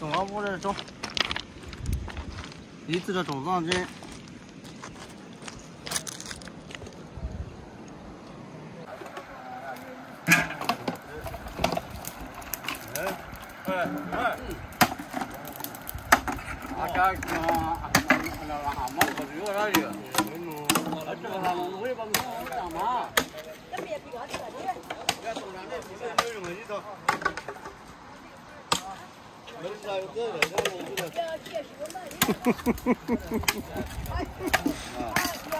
走啊，屋里走，一次的走上街。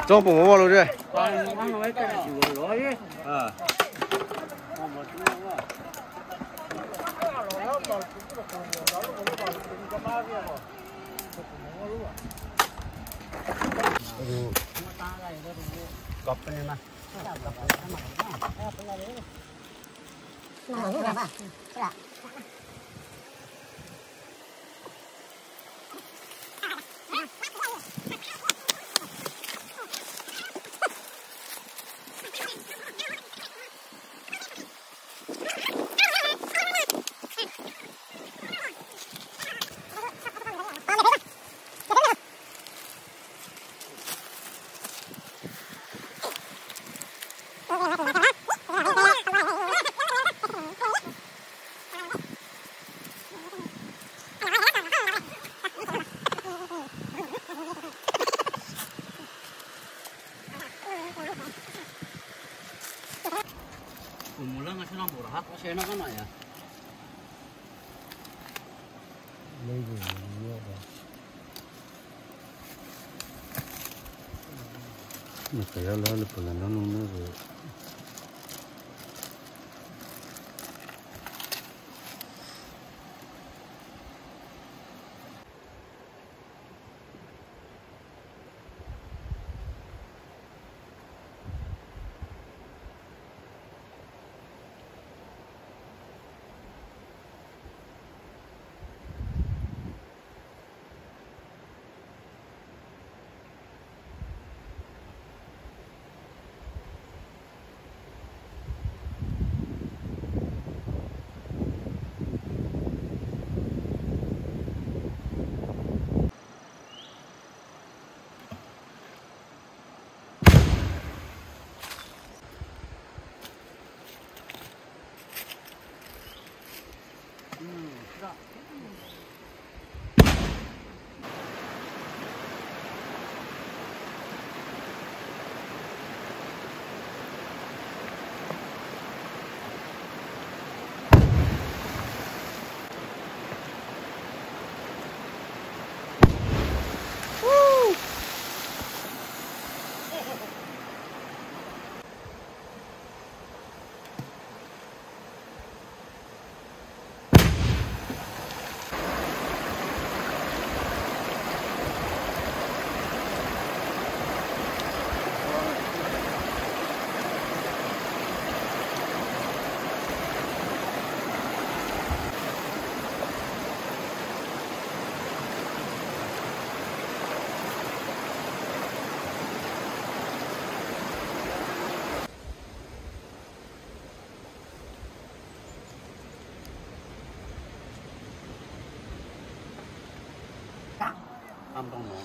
装不摸了这？啊。cọp này mà 물랑을 신어보라? 하고 신어가나야. 레이블 이어가 Me caía al lado, le pues, una de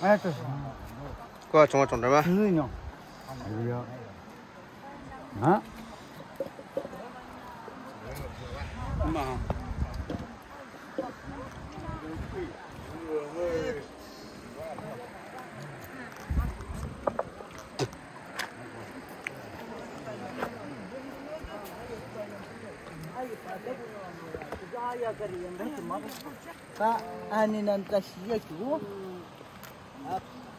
哎，这是。过来，中午中午吧。是呢。哎呀。啊？妈。Tak, ini nanti siapa?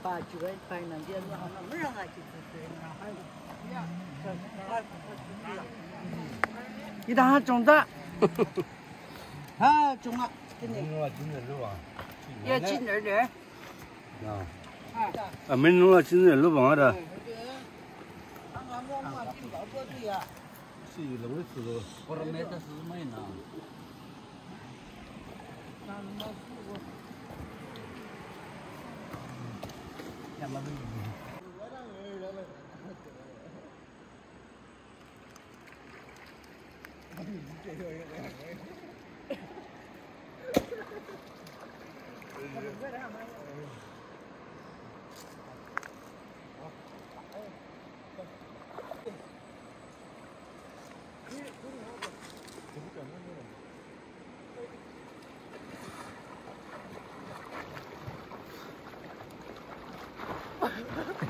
Mà. Pak, ani nanti sia tu. Apa cuai pai nanti anu anak merang aja. Kita ha trồng ta. Ha trồng ạ. Cái này. nó là chín rồi đúng không Ya chín rồi đấy. à mình nó là chín rồi lúc bằng đó xì là cái sự rồi Orang meta semua ini. Ha ha ha.